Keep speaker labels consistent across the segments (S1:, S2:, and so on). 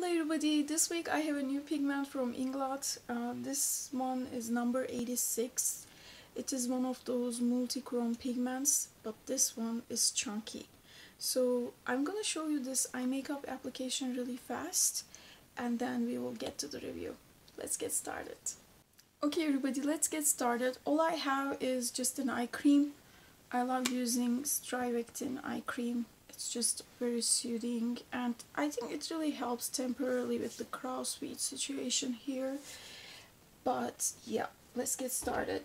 S1: Hello everybody, this week I have a new pigment from Inglot. Uh, this one is number 86. It is one of those multi-chrome pigments, but this one is chunky. So I'm gonna show you this eye makeup application really fast and then we will get to the review. Let's get started. Okay everybody, let's get started. All I have is just an eye cream. I love using Strivectin eye cream it's just very soothing and I think it really helps temporarily with the crow's feet situation here. But yeah let's get started.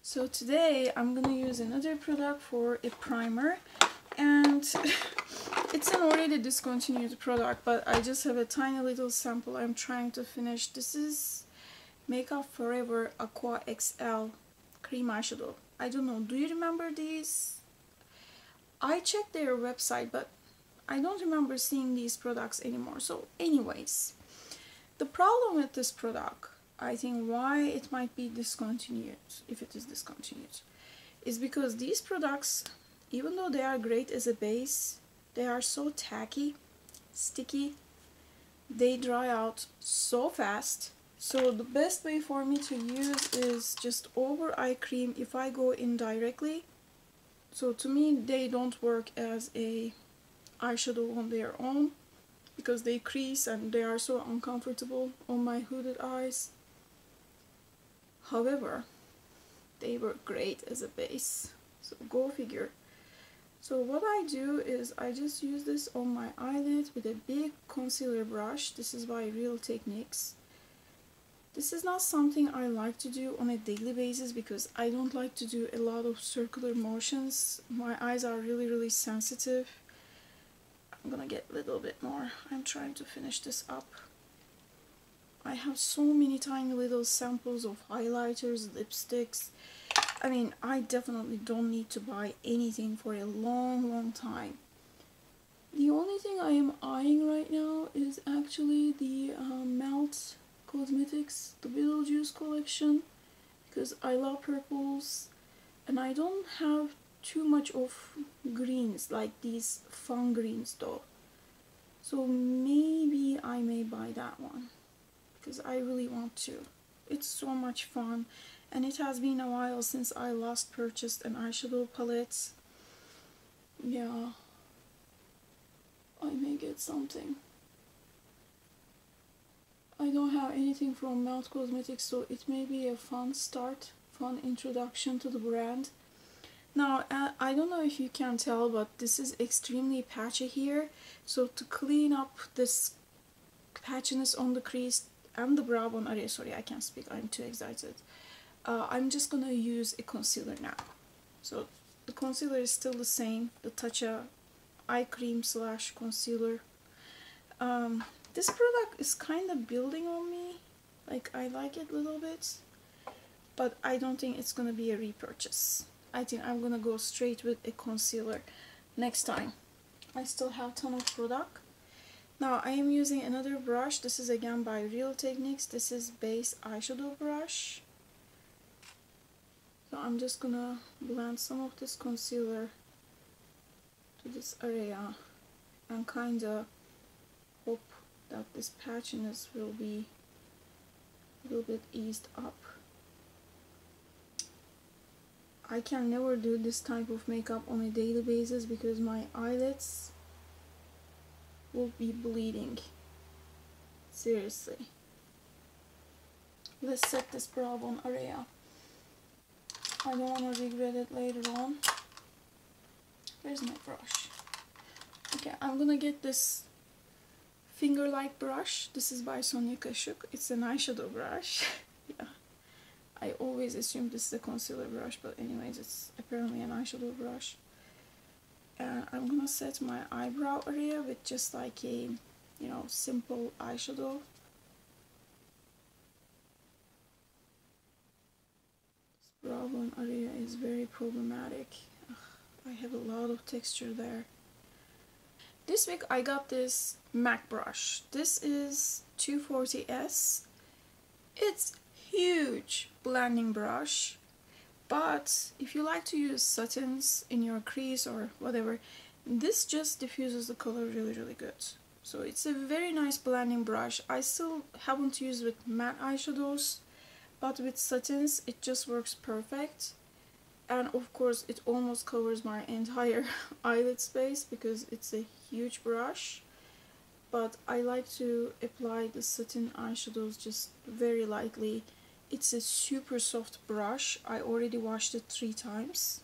S1: So today I'm gonna use another product for a primer and it's an already discontinued product but I just have a tiny little sample I'm trying to finish. This is Makeup Forever Aqua XL cream eyeshadow. I don't know do you remember these I checked their website, but I don't remember seeing these products anymore. So anyways, the problem with this product, I think why it might be discontinued, if it is discontinued, is because these products, even though they are great as a base, they are so tacky, sticky, they dry out so fast. So the best way for me to use is just over eye cream if I go in directly so to me they don't work as a eyeshadow on their own because they crease and they are so uncomfortable on my hooded eyes. However, they work great as a base. So go figure. So what I do is I just use this on my eyelid with a big concealer brush. This is by Real Techniques. This is not something I like to do on a daily basis because I don't like to do a lot of circular motions. My eyes are really really sensitive. I'm gonna get a little bit more. I'm trying to finish this up. I have so many tiny little samples of highlighters, lipsticks. I mean, I definitely don't need to buy anything for a long, long time. The only thing I am eyeing right now is actually the uh, Melt Cosmetics, the Beetlejuice collection, because I love purples and I don't have too much of greens like these fun greens though. So maybe I may buy that one because I really want to. It's so much fun and it has been a while since I last purchased an eyeshadow palette. Yeah, I may get something. I don't have anything from Melt Cosmetics so it may be a fun start, fun introduction to the brand. Now, uh, I don't know if you can tell, but this is extremely patchy here. So to clean up this patchiness on the crease and the brow bone area, sorry, I can't speak, I'm too excited. Uh, I'm just gonna use a concealer now. So the concealer is still the same, the Tatcha eye cream slash concealer. Um, this product is kind of building on me. Like, I like it a little bit. But I don't think it's going to be a repurchase. I think I'm going to go straight with a concealer next time. I still have ton of product. Now, I am using another brush. This is again by Real Techniques. This is base eyeshadow brush. So I'm just gonna blend some of this concealer to this area and kinda that this patchiness will be a little bit eased up. I can never do this type of makeup on a daily basis because my eyelids will be bleeding. Seriously. Let's set this brow area. I don't want to regret it later on. Where's my brush? Okay, I'm gonna get this finger-like brush. This is by Sonia Kashuk. It's an eyeshadow brush. yeah. I always assume this is a concealer brush, but anyways, it's apparently an eyeshadow brush. And I'm gonna set my eyebrow area with just like a, you know, simple eyeshadow. This brow bone area is very problematic. Ugh, I have a lot of texture there. This week I got this MAC brush. This is 240S. It's huge blending brush. But if you like to use satins in your crease or whatever, this just diffuses the color really really good. So it's a very nice blending brush. I still haven't used with matte eyeshadows, but with satins it just works perfect. And of course it almost covers my entire eyelid space because it's a huge brush. But I like to apply the satin eyeshadows just very lightly. It's a super soft brush. I already washed it three times.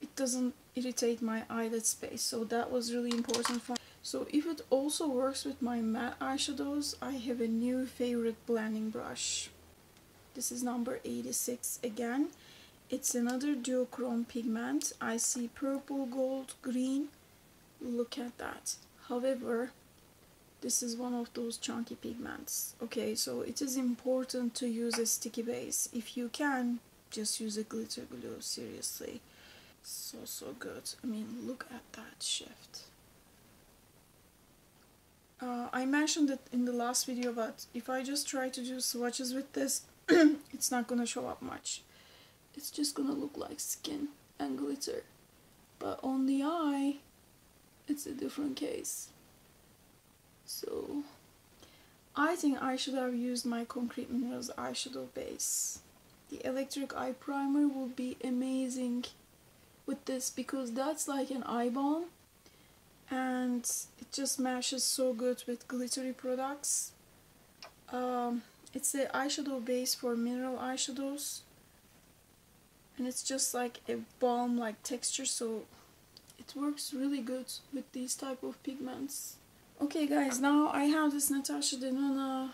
S1: It doesn't irritate my eyelid space, so that was really important for me so if it also works with my matte eyeshadows, I have a new favorite blending brush. This is number 86 again. It's another duochrome pigment. I see purple, gold, green. Look at that. However, this is one of those chunky pigments. Okay, so it is important to use a sticky base. If you can, just use a glitter glue, seriously. So, so good. I mean, look at that shift. Uh, I mentioned it in the last video, but if I just try to do swatches with this, it's not gonna show up much. It's just gonna look like skin and glitter. But on the eye, it's a different case. So, I think I should have used my Concrete Minerals eyeshadow base. The Electric Eye Primer will be amazing with this because that's like an eye balm and it just matches so good with glittery products um, it's the eyeshadow base for mineral eyeshadows and it's just like a balm like texture so it works really good with these type of pigments. Okay guys now I have this Natasha Denona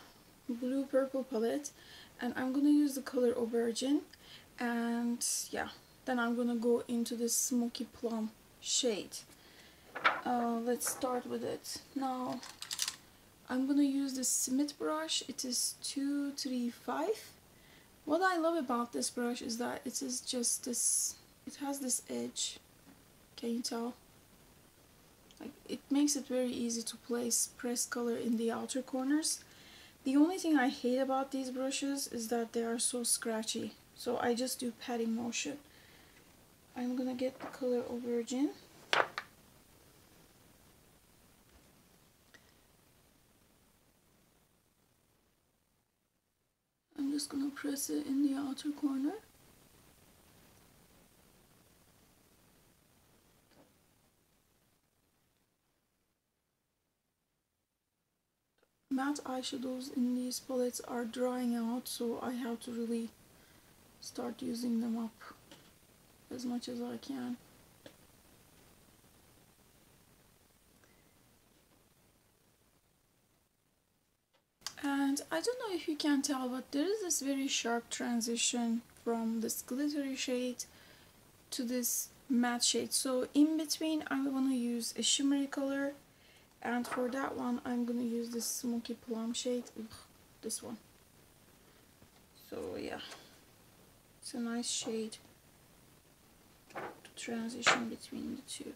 S1: blue purple palette and I'm gonna use the color Aubergine and yeah then I'm gonna go into this smoky plum shade. Uh, let's start with it. Now I'm gonna use this Smith brush. It is 235 what I love about this brush is that it is just this it has this edge. Can you tell? Like it makes it very easy to place press color in the outer corners. The only thing I hate about these brushes is that they are so scratchy. So I just do patting motion. I'm gonna get the color Aubergine just gonna press it in the outer corner. Matte eyeshadows in these palettes are drying out so I have to really start using them up as much as I can. And I don't know if you can tell but there is this very sharp transition from this glittery shade to this matte shade. So in between I'm going to use a shimmery color and for that one I'm going to use this smoky plum shade. Ugh, this one. So yeah. It's a nice shade to transition between the two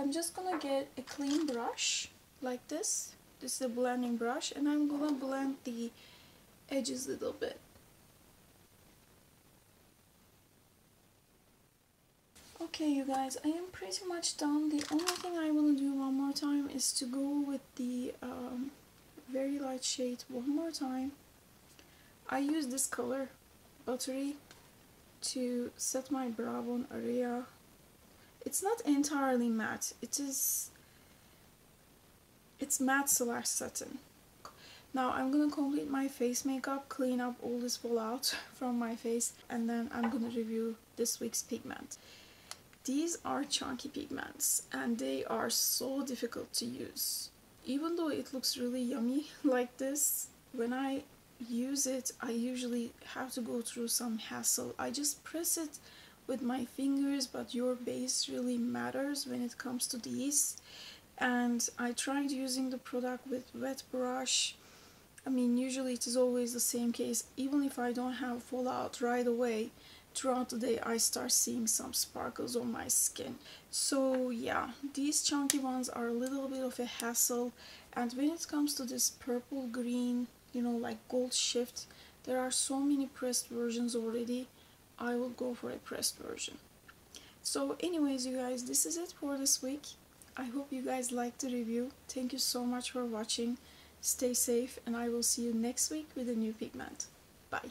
S1: I'm just gonna get a clean brush like this. This is a blending brush and I'm gonna blend the edges a little bit. Okay you guys, I am pretty much done. The only thing I want to do one more time is to go with the um, very light shade one more time. I use this color, Buttery, to set my brow bone area it's not entirely matte. It is it's matte slash satin. Now I'm gonna complete my face makeup clean up all this fallout from my face and then I'm gonna review this week's pigment. These are chunky pigments and they are so difficult to use. Even though it looks really yummy like this when I use it I usually have to go through some hassle. I just press it with my fingers but your base really matters when it comes to these. And I tried using the product with wet brush. I mean usually it is always the same case. Even if I don't have fallout right away throughout the day I start seeing some sparkles on my skin. So yeah these chunky ones are a little bit of a hassle. And when it comes to this purple green you know like gold shift there are so many pressed versions already I will go for a pressed version. So anyways you guys this is it for this week. I hope you guys liked the review. Thank you so much for watching. Stay safe and I will see you next week with a new pigment. Bye